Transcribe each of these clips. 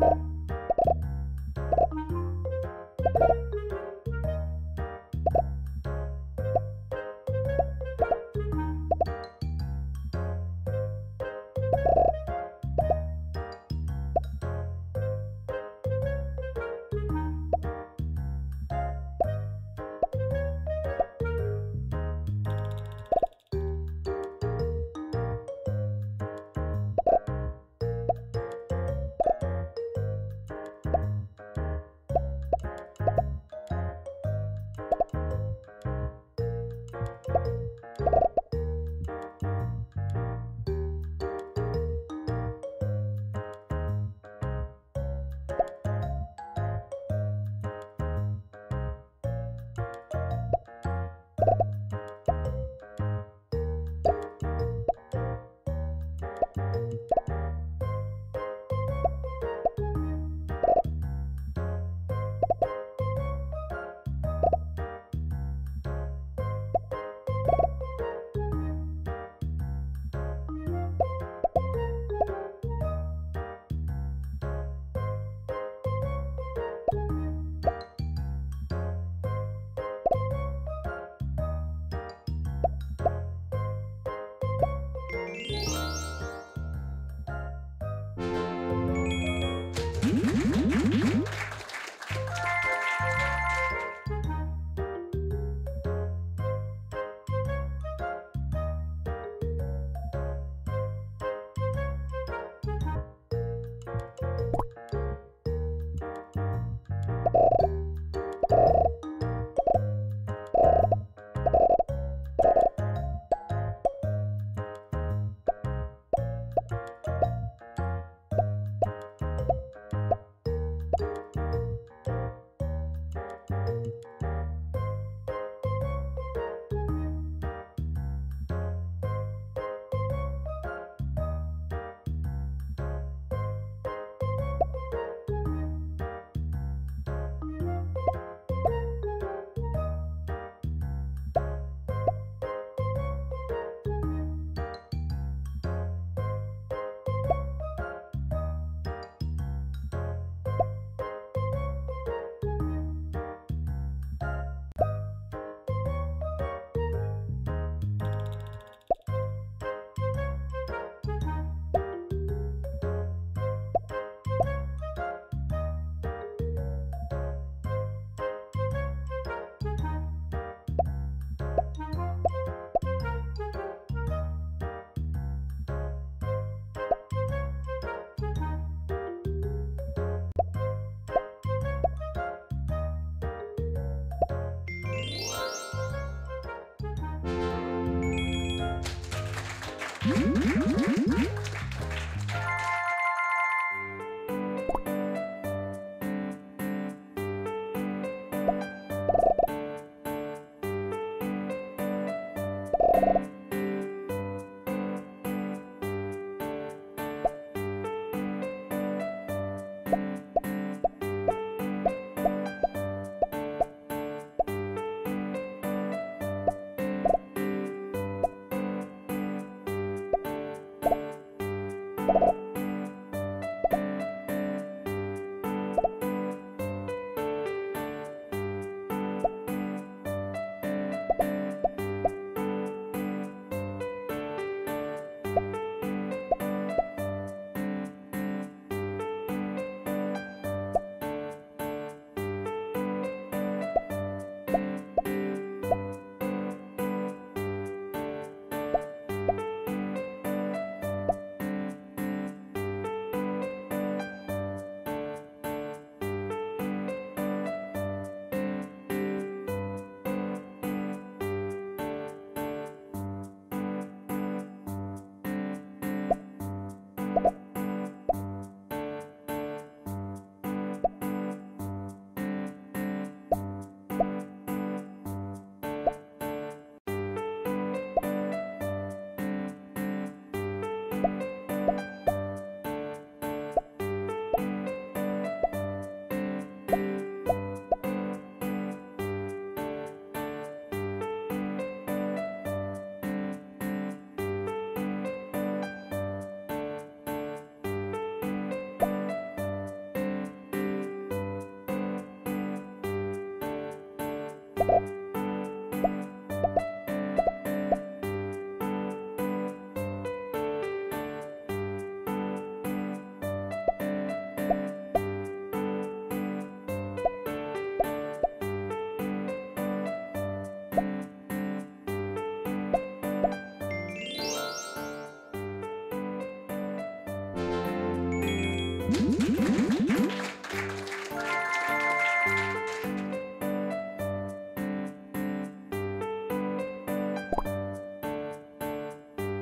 you you you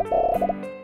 you